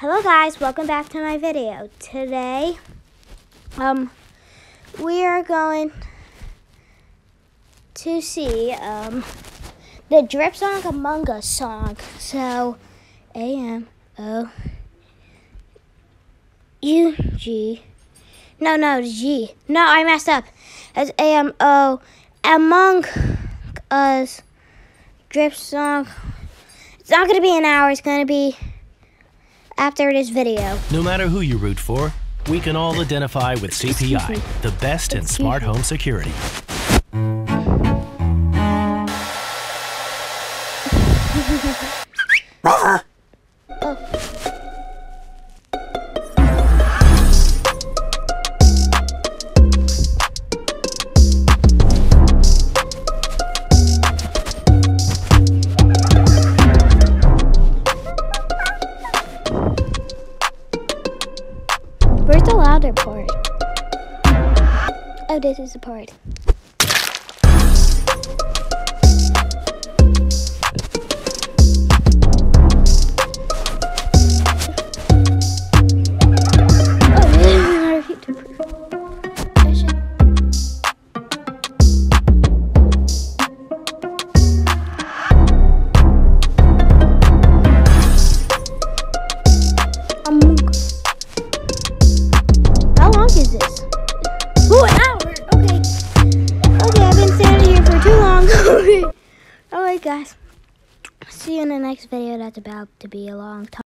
Hello guys, welcome back to my video. Today, um, we are going to see, um, the Drip Song Among Us song. So, A-M-O U-G, no, no, G. No, I messed up. It's A-M-O Among Us Drip Song. It's not going to be an hour, it's going to be after this video. No matter who you root for, we can all identify with CPI, the best in smart home security. Where's part? Oh, this is the part. See you in the next video. That's about to be a long time.